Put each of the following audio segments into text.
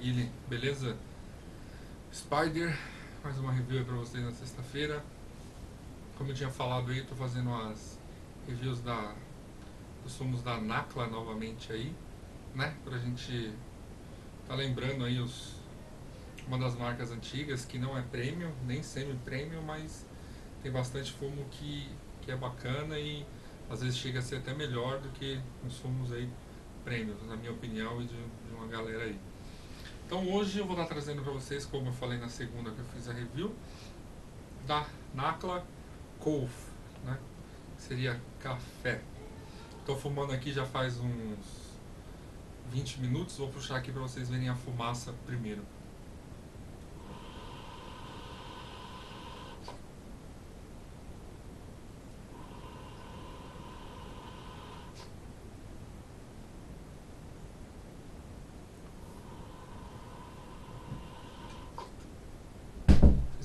Narguile, beleza? Spider, mais uma review para vocês na sexta-feira. Como eu tinha falado aí, tô fazendo as reviews da dos sumos da Nacla novamente aí, né? Pra gente tá lembrando aí os uma das marcas antigas que não é premium, nem semi-premium, mas tem bastante fumo que, que é bacana e às vezes chega a ser até melhor do que os fumos aí prêmios, na minha opinião e de, de uma galera aí. Então hoje eu vou estar trazendo para vocês, como eu falei na segunda que eu fiz a review, da Nacla Colf, né? Seria café. Estou fumando aqui já faz uns 20 minutos, vou puxar aqui para vocês verem a fumaça primeiro.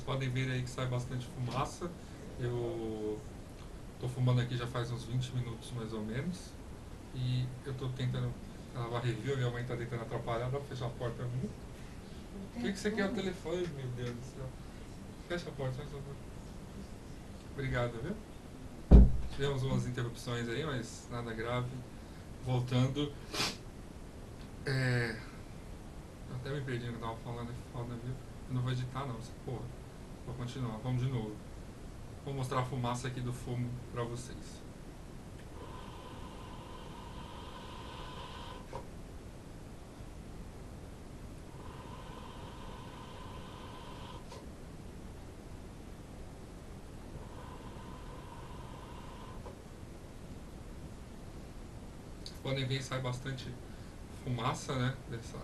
Podem ver aí que sai bastante fumaça. Eu estou fumando aqui já faz uns 20 minutos mais ou menos. E eu estou tentando gravar review, minha mãe está tentando atrapalhar, dá fechar a porta mim? O que, que você quer o telefone, meu Deus do céu? Fecha a porta, a porta. Obrigado, viu? Tivemos umas interrupções aí, mas nada grave. Voltando. É... Eu até me perdi no que eu tava falando, é foda, viu? Eu não vou editar não, essa porra. Vou continuar, vamos de novo. Vou mostrar a fumaça aqui do fumo para vocês. Podem ver sai bastante fumaça, né? Dessa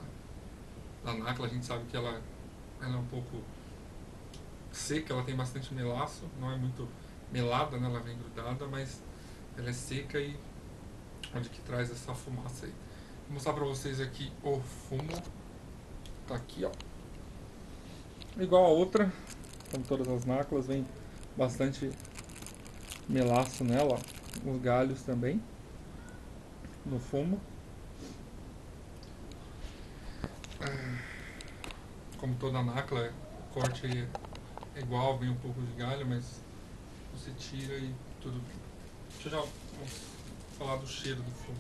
da nacla, a gente sabe que ela, ela é um pouco seca, ela tem bastante melaço, não é muito melada, né? ela vem grudada, mas ela é seca e onde que traz essa fumaça aí. Vou mostrar pra vocês aqui o fumo. Tá aqui, ó. Igual a outra, como todas as náculas, vem bastante melaço nela, ó. Os galhos também no fumo. Ah, como toda nácula, o corte aí é igual, vem um pouco de galho, mas você tira e tudo. Deixa eu já falar do cheiro do fumo.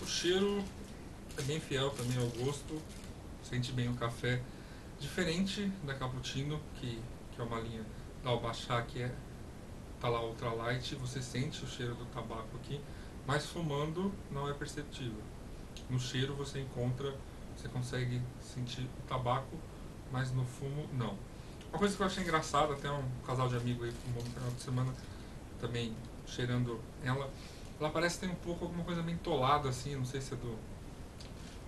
O cheiro é bem fiel também ao gosto, sente bem o café. Diferente da Cappuccino, que, que é uma linha da Albachá, que é tá lá ultra light, você sente o cheiro do tabaco aqui mas fumando não é perceptível. No cheiro você encontra, você consegue sentir o tabaco, mas no fumo não. Uma coisa que eu achei engraçada, até um casal de amigos aí fumou no final de semana, também cheirando ela, ela parece ter um pouco alguma coisa mentolada assim, não sei se é do,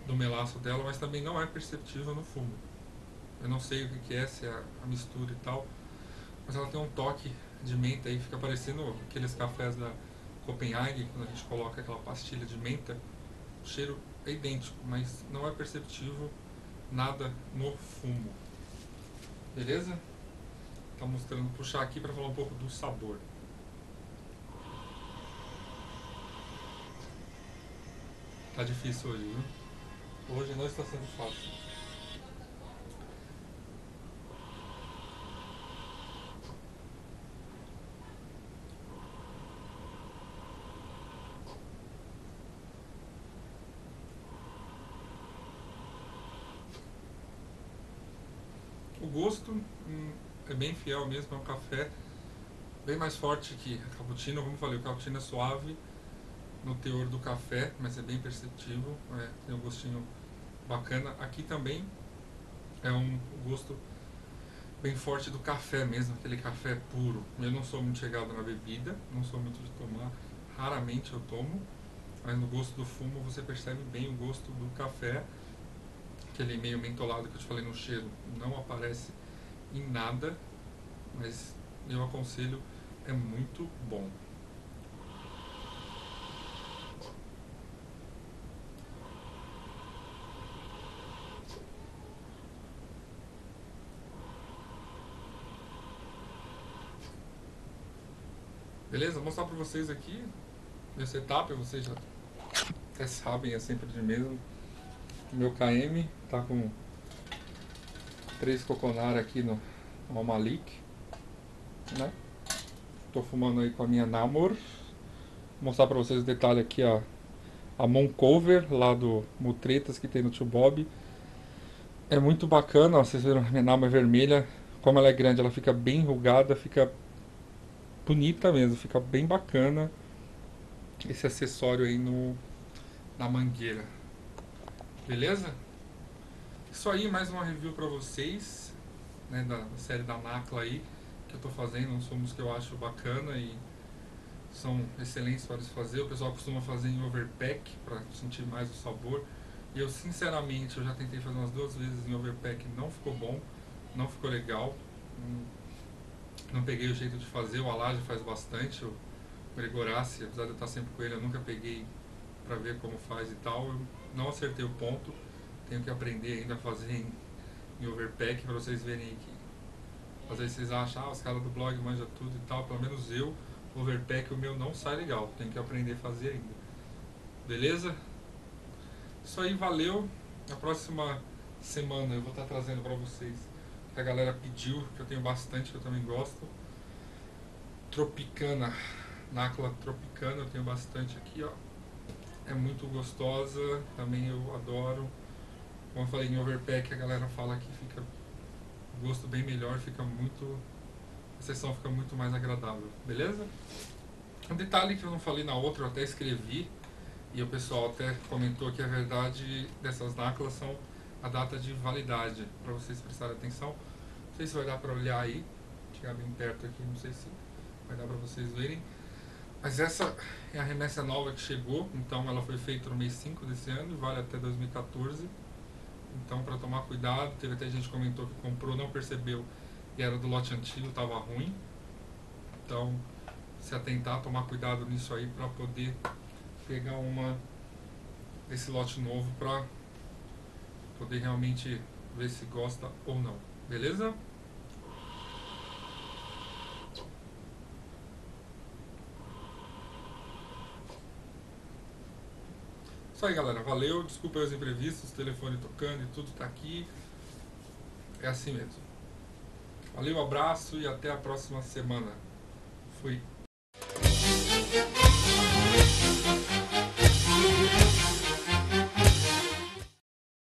do melaço dela, mas também não é perceptível no fumo. Eu não sei o que, que é, se é a mistura e tal, mas ela tem um toque de menta aí, fica parecendo aqueles cafés da Copenhague, quando a gente coloca aquela pastilha de menta, o cheiro é idêntico, mas não é perceptível nada no fumo. Beleza? Tá mostrando, puxar aqui para falar um pouco do sabor. Tá difícil hoje, viu? Hoje não está sendo fácil. O gosto hum, é bem fiel mesmo, é um café bem mais forte que a cappuccino, como eu falei, o cappuccino é suave no teor do café, mas é bem perceptível, é, tem um gostinho bacana. Aqui também é um gosto bem forte do café mesmo, aquele café puro. Eu não sou muito chegado na bebida, não sou muito de tomar, raramente eu tomo, mas no gosto do fumo você percebe bem o gosto do café aquele meio mentolado que eu te falei no cheiro não aparece em nada, mas eu aconselho, é muito bom. Beleza? Vou mostrar pra vocês aqui meu setup, vocês já até sabem, é sempre de mesmo. Meu KM tá com três coconar aqui no, no Malik, né? Tô fumando aí com a minha Namor. Vou mostrar pra vocês o detalhe aqui, ó. A Moncover lá do Mutretas que tem no Tio Bob. É muito bacana, ó, vocês viram a minha Namor vermelha. Como ela é grande, ela fica bem enrugada, fica bonita mesmo, fica bem bacana esse acessório aí no, na mangueira. Beleza? Isso aí, mais uma review para vocês, né, da, série da Nacla aí, que eu tô fazendo, são que eu acho bacana e são excelentes para se fazer. O pessoal costuma fazer em overpack para sentir mais o sabor. E eu, sinceramente, eu já tentei fazer umas duas vezes em overpack, não ficou bom, não ficou legal. Não, não peguei o jeito de fazer, o Alaje faz bastante, o Gregorassi, apesar de eu estar sempre com ele, eu nunca peguei para ver como faz e tal. Eu não acertei o ponto, tenho que aprender ainda a fazer em, em overpack para vocês verem que às vezes vocês acham, ah, os caras do blog manjam tudo e tal, pelo menos eu, overpack o meu não sai legal, tenho que aprender a fazer ainda. Beleza? Isso aí, valeu. Na próxima semana eu vou estar trazendo para vocês que a galera pediu, que eu tenho bastante, que eu também gosto. Tropicana, Nácula Tropicana, eu tenho bastante aqui, ó é muito gostosa, também eu adoro. Como eu falei, em overpack a galera fala que fica gosto bem melhor, fica muito. A sessão fica muito mais agradável, beleza? Um detalhe que eu não falei na outra, eu até escrevi, e o pessoal até comentou que a verdade dessas náculas são a data de validade, para vocês prestarem atenção. Não sei se vai dar para olhar aí, chegar bem perto aqui, não sei se vai dar para vocês verem. Mas essa é a remessa nova que chegou, então ela foi feita no mês 5 desse ano e vale até 2014. Então, para tomar cuidado, teve até gente que comentou que comprou, não percebeu e era do lote antigo, estava ruim. Então, se atentar, tomar cuidado nisso aí para poder pegar uma desse lote novo para poder realmente ver se gosta ou não. Beleza? Aí, galera. Valeu. Desculpa os imprevistos, telefone tocando e tudo tá aqui. É assim mesmo. Valeu, abraço e até a próxima semana. Fui.